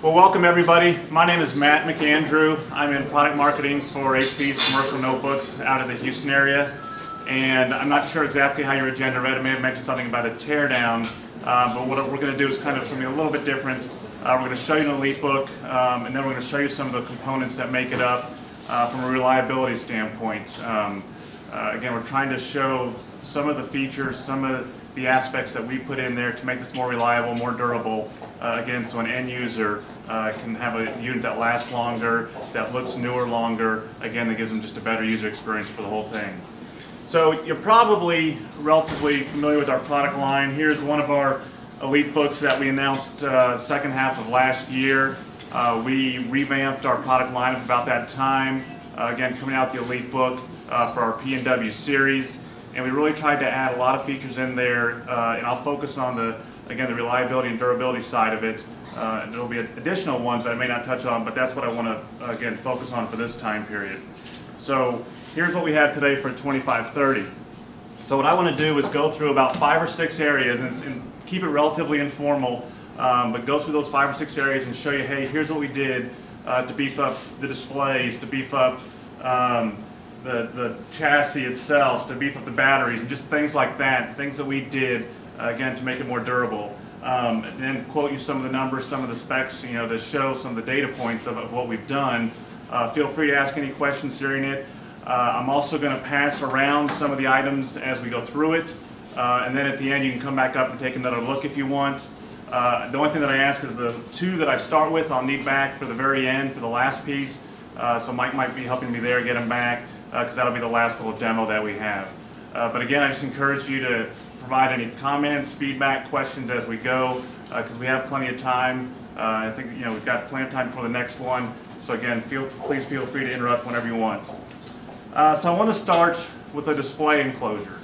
Well, welcome everybody. My name is Matt McAndrew. I'm in product marketing for HP's commercial notebooks out of the Houston area. And I'm not sure exactly how your agenda read. I may have mentioned something about a teardown. Uh, but what we're going to do is kind of something a little bit different. Uh, we're going to show you an EliteBook, um, and then we're going to show you some of the components that make it up uh, from a reliability standpoint. Um, uh, again, we're trying to show some of the features, some of the aspects that we put in there to make this more reliable, more durable, uh, again, so an end user uh, can have a unit that lasts longer, that looks newer longer, again, that gives them just a better user experience for the whole thing. So you're probably relatively familiar with our product line. Here's one of our EliteBooks that we announced uh, second half of last year. Uh, we revamped our product line about that time. Uh, again, coming out the EliteBook uh, for our P&W series. And we really tried to add a lot of features in there. Uh, and I'll focus on the, again, the reliability and durability side of it. Uh, and there'll be additional ones that I may not touch on, but that's what I want to, again, focus on for this time period. So here's what we have today for 2530. So what I want to do is go through about five or six areas and, and keep it relatively informal, um, but go through those five or six areas and show you, hey, here's what we did uh, to beef up the displays, to beef up um, the, the chassis itself, to beef up the batteries, and just things like that, things that we did, uh, again, to make it more durable. Um, and then quote you some of the numbers, some of the specs, you know, to show some of the data points of, of what we've done. Uh, feel free to ask any questions during it. Uh, I'm also going to pass around some of the items as we go through it. Uh, and then at the end, you can come back up and take another look if you want. Uh, the only thing that I ask is the two that I start with, I'll need back for the very end for the last piece. Uh, so Mike might be helping me there get them back because uh, that'll be the last little demo that we have. Uh, but again, I just encourage you to provide any comments, feedback, questions as we go because we have plenty of time. I think you know we've got plenty of time for the next one. So again, feel, please feel free to interrupt whenever you want. so I want to start with the display enclosures.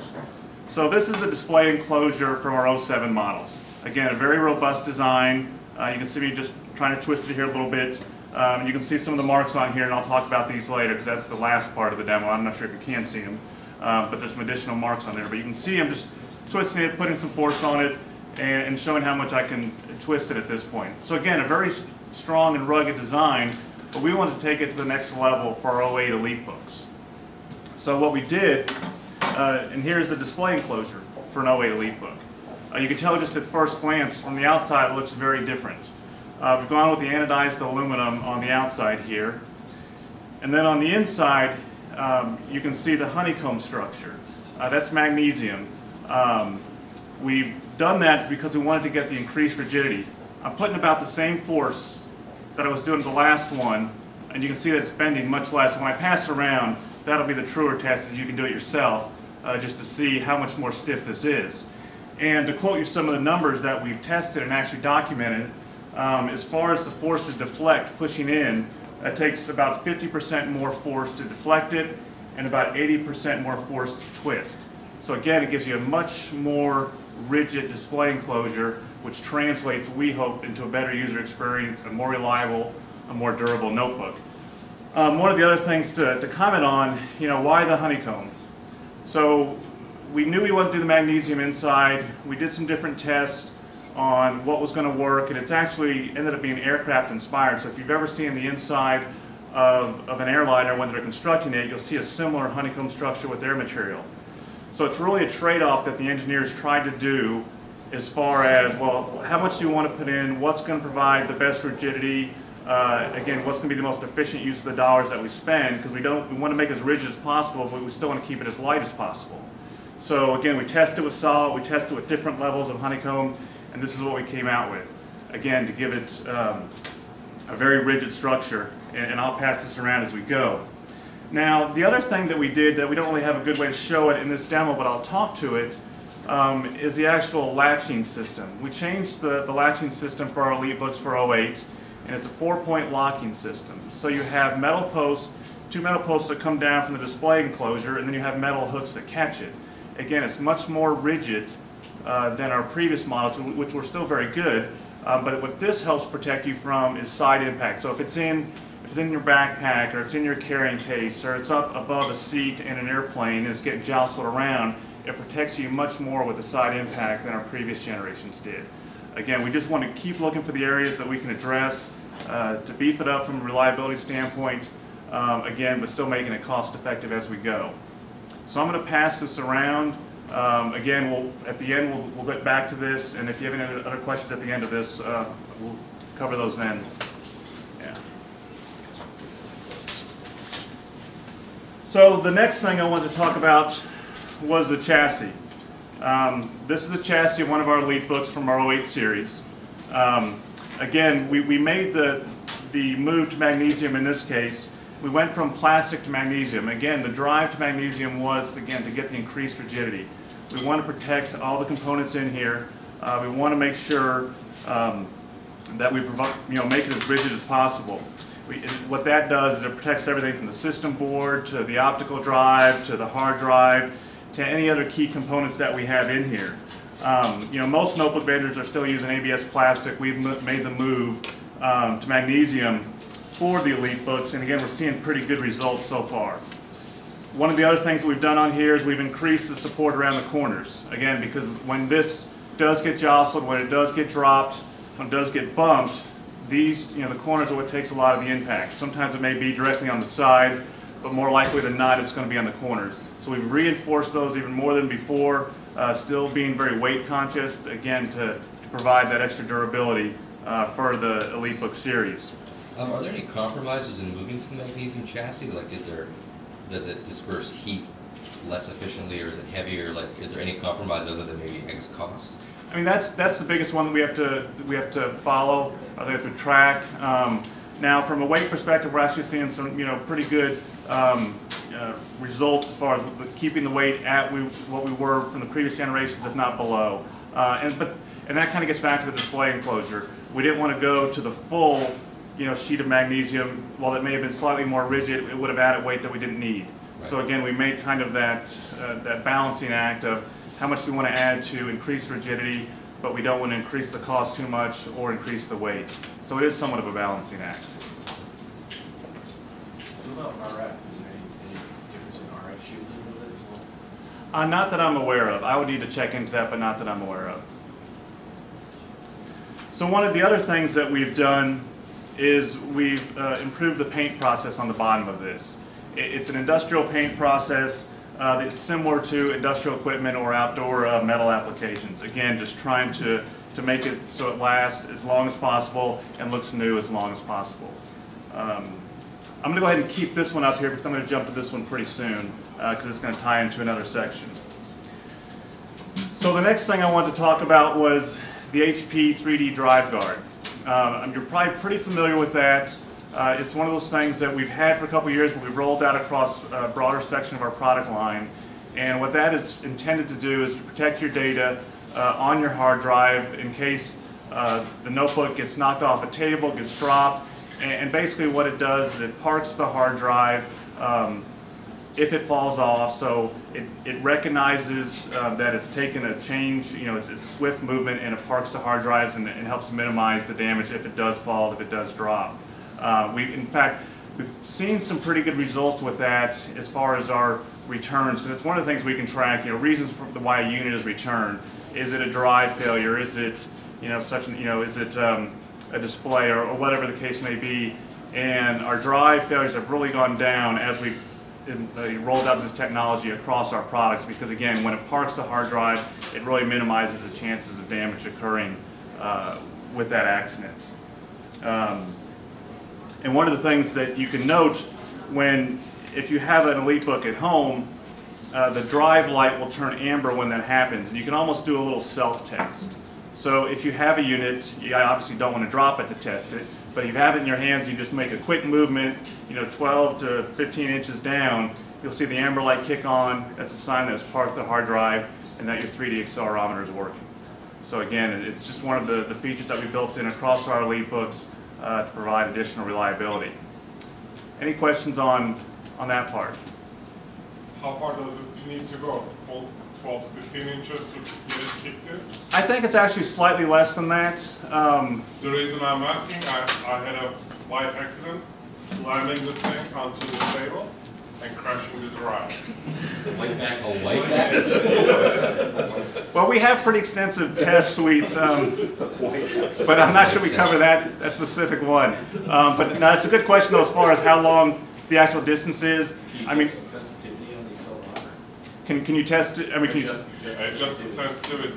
So this is a display enclosure from our 07 models. Again, a very robust design. Uh, you can see me just trying to twist it here a little bit. Um, you can see some of the marks on here, and I'll talk about these later because that's the last part of the demo. I'm not sure if you can see them, uh, but there's some additional marks on there. But you can see I'm just twisting it, putting some force on it, and, and showing how much I can twist it at this point. So again, a very strong and rugged design, but we wanted to take it to the next level for our 08 EliteBooks. So what we did uh, and here's the display enclosure for an 08 EliteBook. Uh, you can tell just at first glance from the outside it looks very different. Uh, we've gone with the anodized aluminum on the outside here. And then on the inside, um, you can see the honeycomb structure. Uh, that's magnesium. Um, we've done that because we wanted to get the increased rigidity. I'm putting about the same force that I was doing the last one, and you can see that it's bending much less. When I pass around, that'll be the truer test as you can do it yourself uh, just to see how much more stiff this is. And to quote you some of the numbers that we've tested and actually documented, um, as far as the force to deflect pushing in, that takes about 50% more force to deflect it and about 80% more force to twist. So again, it gives you a much more rigid display enclosure, which translates, we hope, into a better user experience, a more reliable, a more durable notebook. Um, one of the other things to, to comment on, you know, why the honeycomb? So we knew we wanted to do the magnesium inside. We did some different tests on what was going to work, and it's actually ended up being aircraft inspired. So if you've ever seen the inside of, of an airliner when they're constructing it, you'll see a similar honeycomb structure with their material. So it's really a trade-off that the engineers tried to do as far as, well, how much do you want to put in, what's going to provide the best rigidity, uh, again, what's going to be the most efficient use of the dollars that we spend, because we don't, we want to make as rigid as possible, but we still want to keep it as light as possible. So again, we tested it with salt, we tested it with different levels of honeycomb, and this is what we came out with. Again, to give it um, a very rigid structure, and, and I'll pass this around as we go. Now, the other thing that we did that we don't really have a good way to show it in this demo, but I'll talk to it, um, is the actual latching system. We changed the, the latching system for our EliteBooks for 08, and it's a four-point locking system. So you have metal posts, two metal posts that come down from the display enclosure, and then you have metal hooks that catch it. Again, it's much more rigid uh, than our previous models, which were still very good. Uh, but what this helps protect you from is side impact. So if it's in if it's in your backpack or it's in your carrying case or it's up above a seat in an airplane and it's getting jostled around, it protects you much more with the side impact than our previous generations did. Again, we just want to keep looking for the areas that we can address uh, to beef it up from a reliability standpoint, um, again, but still making it cost effective as we go. So I'm going to pass this around. Um, again, we'll, at the end, we'll, we'll get back to this, and if you have any other questions at the end of this, uh, we'll cover those then. Yeah. So the next thing I wanted to talk about was the chassis. Um, this is the chassis of one of our EliteBooks from our 08 series. Um, again, we, we made the, the move to magnesium in this case. We went from plastic to magnesium. Again, the drive to magnesium was, again, to get the increased rigidity. We want to protect all the components in here. Uh, we want to make sure um, that we provide, you know, make it as rigid as possible. We, what that does is it protects everything from the system board to the optical drive to the hard drive to any other key components that we have in here. Um, you know, most notebook vendors are still using ABS plastic. We've made the move um, to magnesium for the EliteBooks, and again, we're seeing pretty good results so far. One of the other things that we've done on here is we've increased the support around the corners. Again, because when this does get jostled, when it does get dropped, when it does get bumped, these, you know, the corners are what takes a lot of the impact. Sometimes it may be directly on the side, but more likely than not, it's going to be on the corners. So we've reinforced those even more than before, uh, still being very weight conscious, again, to, to provide that extra durability uh, for the Elite Book series. Um, are there any compromises in moving to the magnesium chassis? Like, is there, does it disperse heat less efficiently, or is it heavier? Like, is there any compromise other than maybe X cost? I mean, that's that's the biggest one that we have to we have to follow. Uh, we have to track. Um, now, from a weight perspective, we're actually seeing some you know pretty good um, uh, results as far as the, keeping the weight at we, what we were from the previous generations, if not below. Uh, and but and that kind of gets back to the display enclosure. We didn't want to go to the full you know sheet of magnesium. While it may have been slightly more rigid, it would have added weight that we didn't need. Right. So again, we made kind of that uh, that balancing act of how much do we want to add to increase rigidity, but we don't want to increase the cost too much or increase the weight. So it is somewhat of a balancing act. What about RF? Is there any, any difference in RF shielding with it as well? Uh, not that I'm aware of. I would need to check into that, but not that I'm aware of. So one of the other things that we've done is we've uh, improved the paint process on the bottom of this. It's an industrial paint process uh, that's similar to industrial equipment or outdoor uh, metal applications. Again, just trying to, to make it so it lasts as long as possible and looks new as long as possible. Um, I'm going to go ahead and keep this one up here because I'm going to jump to this one pretty soon because uh, it's going to tie into another section. So the next thing I wanted to talk about was the HP 3D Drive Guard. Uh, you're probably pretty familiar with that. Uh, it's one of those things that we've had for a couple years, but we've rolled out across a broader section of our product line. And what that is intended to do is to protect your data uh, on your hard drive in case uh, the notebook gets knocked off a table, gets dropped. And, and, basically what it does is it parks the hard drive um, if it falls off. So it, it recognizes uh, that it's taken a change, you know, it's, a swift movement and it parks the hard drives and, and helps minimize the damage if it does fall, if it does drop. Uh, we, in fact, we've seen some pretty good results with that as far as our returns, because it's one of the things we can track. You know, reasons for the why a unit is returned. Is it a drive failure? Is it, you know, such an, you know, is it um, a display or, or, whatever the case may be? And our drive failures have really gone down as we've in, uh, rolled out this technology across our products because again, when it parks the hard drive, it really minimizes the chances of damage occurring uh, with that accident. Um, and one of the things that you can note when, if you have an EliteBook at home, uh, the drive light will turn amber when that happens. And you can almost do a little self-test. So if you have a unit, you obviously don't want to drop it to test it, but if you have it in your hands, you just make a quick movement, you know, 12 to 15 inches down, you'll see the amber light kick on. That's a sign that it's parked the hard drive and that your 3D accelerometer is working. So again, it's just one of the, the features that we built in across our EliteBooks uh, to provide additional reliability. Any questions on, on that part? How far does it need to go? 12 to 15 inches to get it kicked in? I think it's actually slightly less than that. Um, the reason I'm asking, I, I had a life accident slamming the thing onto the table. and crashing the garage. White backs. A white back? Well, we have pretty extensive test suites, um, but I'm not sure we cover that, that specific one. Um, but no, it's a good question though, as far as how long the actual distance is. I mean, Sensitivity on the accelerometer. Can, can you test it, I mean, can you, Adjust- Adjust the sensitivity.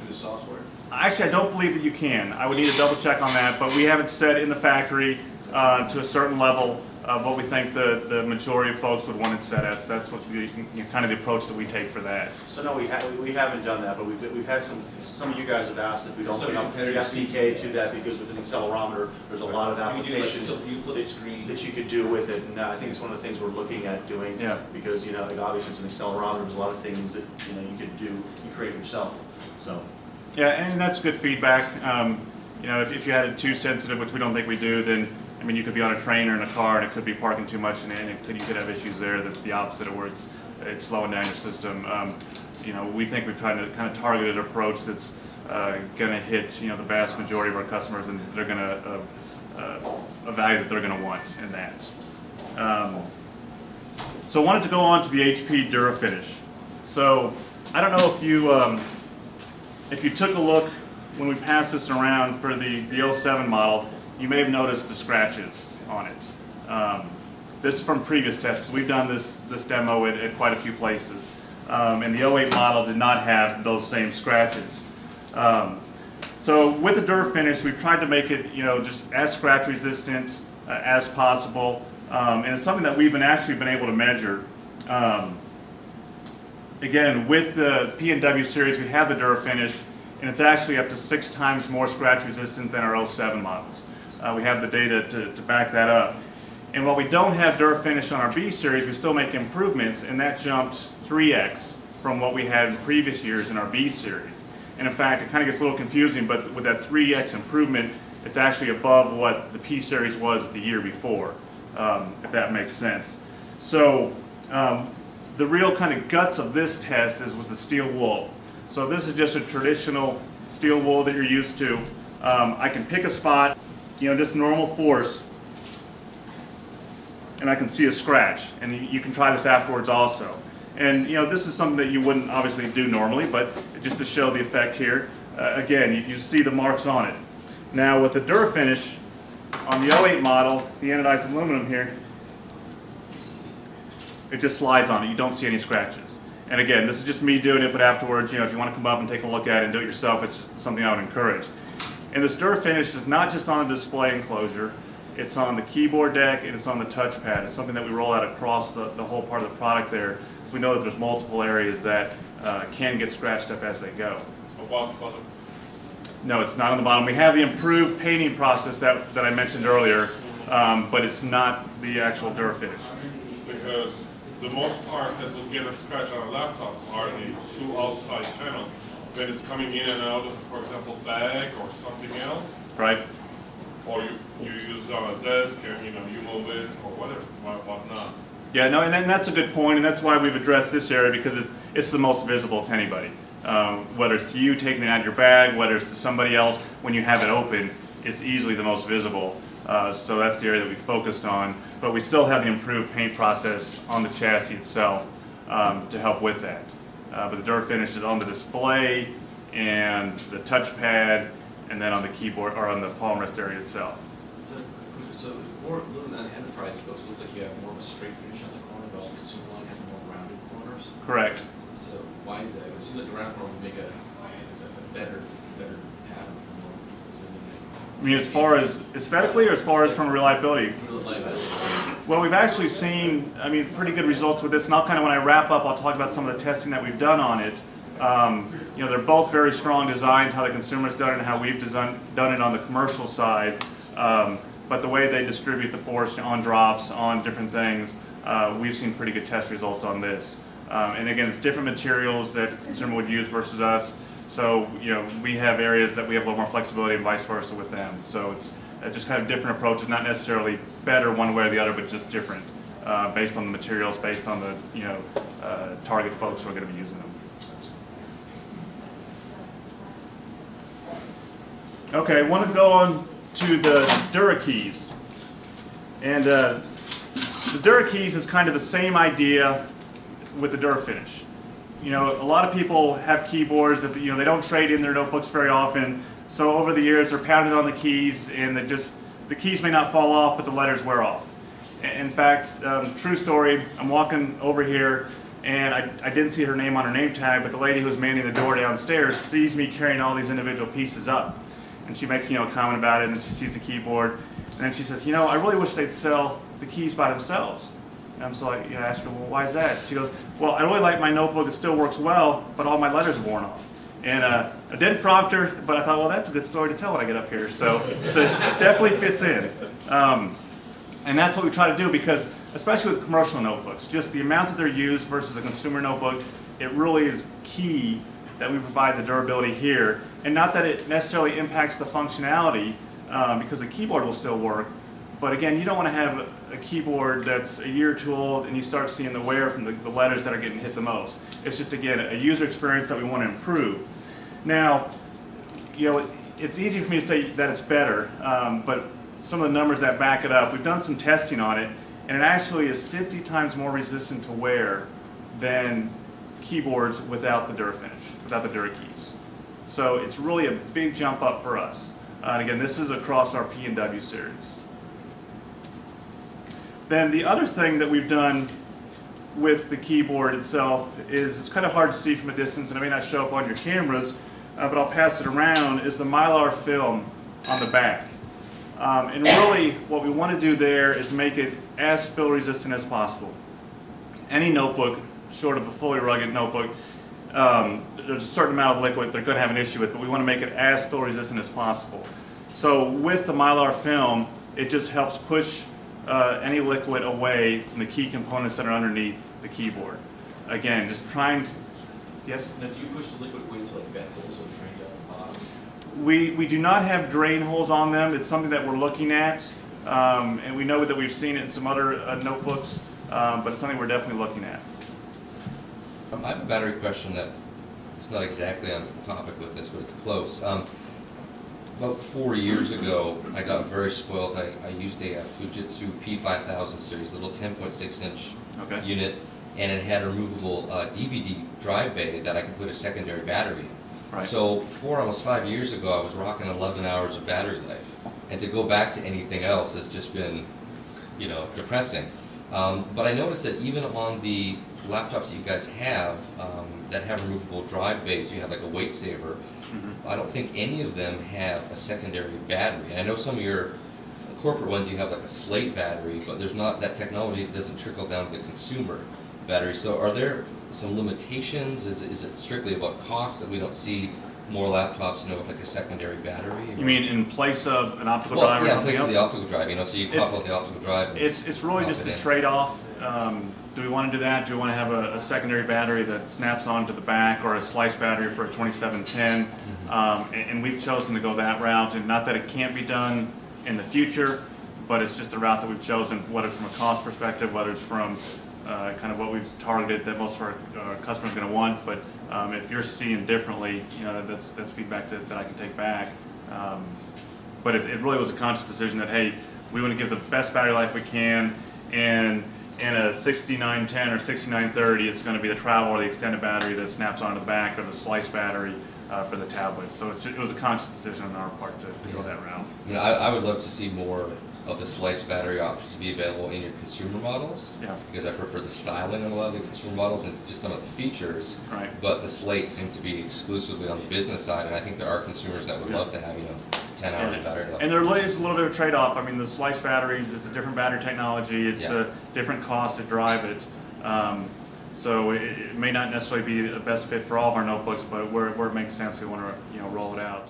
to the software. actually, I don't believe that you can. I would need to double check on that, but we have it set in the factory, uh, to a certain level of what we think the, the majority of folks would want it set at. So that's what the, you know, kind of the approach that we take for that. So no, we ha we haven't done that, but we've, we've had some, some of you guys have asked if we don't Some put up the competitors seem to SDK to that. that, because with an accelerometer, there's a lot of You can do like, applications so you the screen. that you could do with it, and uh, I think it's one of the things we're looking at doing. Yeah. Because, you know, like obviously it's an accelerometer, there's a lot of things that, you know, you could do, you create yourself, so. Yeah, and that's good feedback. Um, you know, if, if you had it too sensitive, which we don't think we do, then, I mean, you could be on a train or in a car and it could be parking too much and, and it could, you could have issues there that's the opposite of where it's, it's slowing down your system. Um, you know, we think we've tried to kind of targeted approach that's, uh, gonna hit, you know, the vast majority of our customers and they're gonna, uh, uh, a value that they're gonna want in that. Um, so I wanted to go on to the HP DuraFinish. So, I don't know if you, um, if you took a look when we passed this around for the, the 07 model, you may have noticed the scratches on it. Um, this is from previous tests, we've done this, this demo at, at quite a few places. Um, and the 08 model did not have those same scratches. Um, so with the DuraFinish, we've tried to make it, you know, just as scratch resistant uh, as possible. Um, and it's something that we've been actually been able to measure. Um, again, with the P and W series, we have the DuraFinish, and it's actually up to six times more scratch resistant than our 07 models. Uh, we have the data to, to back that up. And while we don't have DuraFinish on our B series, we still make improvements, and that jumped 3x from what we had in previous years in our B series. And in fact, it kind of gets a little confusing, but with that 3x improvement, it's actually above what the P series was the year before, um, if that makes sense. So um, the real kind of guts of this test is with the steel wool. So this is just a traditional steel wool that you're used to. Um, I can pick a spot, you know, just normal force, and I can see a scratch. And you, can try this afterwards also. And you know, this is something that you wouldn't obviously do normally, but just to show the effect here, uh, again, you, you see the marks on it. Now with the DuraFinish, on the 08 model, the anodized aluminum here, it just slides on it. You don't see any scratches. And again, this is just me doing it, but afterwards, you know, if you want to come up and take a look at it and do it yourself, it's something I would encourage. And this finish is not just on the display enclosure, it's on the keyboard deck and it's on the touchpad. It's something that we roll out across the, the whole part of the product there, because we know that there's multiple areas that uh, can get scratched up as they go. No, it's not on the bottom. We have the improved painting process that, that I mentioned earlier, um, but it's not the actual DuraFinish. Because the most parts that will get a scratch on a laptop are the two outside panels. When it's coming in and out of, for example, bag or something else, Right? or you, you use it on a desk and, you know, you move it or whatever, what- whatnot. Yeah, no, and then that's a good point, and that's why we've addressed this area because it's it's the most visible to anybody. Um, whether it's to you taking it out of your bag, whether it's to somebody else when you have it open, it's easily the most visible. Uh, so that's the area that we focused on. But we still have the improved paint process on the chassis itself um, to help with that. Uh, but the DuraFinish is on the display and the touchpad, and then on the keyboard or on the palm rest area itself. So, so more, looking on enterprise it looks like you have more of a straight finish on the corner, but the consumer line has more rounded corners. Correct. So why is that? It seems like the round corner would make a, a better, better pattern more I mean, as far as aesthetically or as far as from reliability. Reliability. Well, we've actually seen, I mean, pretty good results with this, and I'll kind of, when I wrap up, I'll talk about some of the testing that we've done on it. Um, you know, they're both very strong designs, how the consumer's done it and how we've design, done it on the commercial side. Um, but the way they distribute the force on drops, on different things, uh, we've seen pretty good test results on this. Um, and again, it's different materials that the consumer would use versus us. So, you know, we have areas that we have a little more flexibility and vice versa with them. So it's uh, just kind of different approaches, not necessarily better one way or the other, but just different, uh, based on the materials, based on the, you know, uh, target folks who are going to be using them. Okay, I want to go on to the DuraKeys. And uh, the DuraKeys is kind of the same idea with the DuraFinish. You know, a lot of people have keyboards that, you know, they don't trade in their notebooks very often. So over the years, they're pounded on the keys and they just, the keys may not fall off, but the letters wear off. In fact, um, true story, I'm walking over here and I, I didn't see her name on her name tag, but the lady who was manning the door downstairs sees me carrying all these individual pieces up. And she makes, you know, a comment about it and she sees the keyboard. And then she says, you know, I really wish they'd sell the keys by themselves. And I'm so like, you know, I asked her, well, why is that? She goes, well, I really like my notebook, it still works well, but all my letters are worn off. And uh, I didn't prompt her, but I thought, well, that's a good story to tell when I get up here. So, so it definitely fits in. Um, and that's what we try to do because, especially with commercial notebooks, just the amount that they're used versus a consumer notebook, it really is key that we provide the durability here. And not that it necessarily impacts the functionality, um, because the keyboard will still work. But again, you don't want to have a keyboard that's a year or two old and you start seeing the wear from the, the letters that are getting hit the most. It's just, again, a user experience that we want to improve. Now, you know, it, it's easy for me to say that it's better, um, but some of the numbers that back it up, we've done some testing on it, and it actually is 50 times more resistant to wear than keyboards without the DuraFinish, without the DuraKeys. So it's really a big jump up for us. Uh, and again, this is across our P and W series. Then the other thing that we've done with the keyboard itself is it's kind of hard to see from a distance, and it may not show up on your cameras, uh, but I'll pass it around, is the Mylar film on the back. Um, and really, what we want to do there is make it as spill resistant as possible. Any notebook, short of a fully rugged notebook, um, there's a certain amount of liquid they're going to have an issue with, but we want to make it as spill resistant as possible. So with the Mylar film, it just helps push uh, any liquid away from the key components that are underneath the keyboard. Again, just trying to, yes? Now, do you push the liquid away to like vent holes so it drains out the bottom? We, we do not have drain holes on them. It's something that we're looking at. Um, and we know that we've seen it in some other uh, notebooks, um, but it's something we're definitely looking at. Um, I have a battery question that is not exactly on topic with this, but it's close. Um, about four years ago, I got very spoiled. I, I used a, uh Fujitsu P5000 series, a little 10.6 inch Okay. unit, and it had a removable uh, DVD drive bay that I could put a secondary battery in. Right. So four, almost five years ago, I was rocking 11 hours of battery life. And to go back to anything else has just been, you know, depressing. Um, but I noticed that even on the laptops that you guys have um, that have removable drive bays, you have like a weight saver. Mm-hmm. I don't think any of them have a secondary battery. And I know some of your corporate ones, you have like a slate battery, but there's not, that technology doesn't trickle down to the consumer battery. So are there some limitations? Is, it- is it strictly about cost that we don't see more laptops, you know, with like a secondary battery? You mean in place of an optical Well, drive or yeah, in place of the optical drive, you know, so you pop out the optical drive. It's, it's really just a trade-off. Um, do we want to do that? Do we want to have a, a secondary battery that snaps onto the back or a slice battery for a 2710? Mm-hmm. Um, and, and we've chosen to go that route, and not that it can't be done in the future, but it's just the route that we've chosen, whether it's from a cost perspective, whether it's from uh, kind of what we've targeted that most of our uh, customers are going to want. But um, if you're seeing differently, you know, that's, that's feedback that, that I can take back. Um, but it, it really was a conscious decision that, hey, we want to give the best battery life we can, and in a 6910 or 6930, it's going to be the travel or the extended battery that snaps onto the back, or the slice battery uh, for the tablet. So it's ju- it was a conscious decision on our part to, to go that route. I mean, I, I would love to see more of the slice battery options be available in your consumer models. Yeah. Because I prefer the styling of a lot of the consumer models and it's just some of the features. Right. But the slates seem to be exclusively on the business side, and I think there are consumers that would Yeah. love to have, you know, ten hours of battery life. And there is a little bit of trade-off. I mean, the slice batteries, it's a different battery technology, it's Yeah. a different cost to drive it. Um, So it, it may not necessarily be the best fit for all of our notebooks, but where, where it makes sense, we want to, you know, roll it out.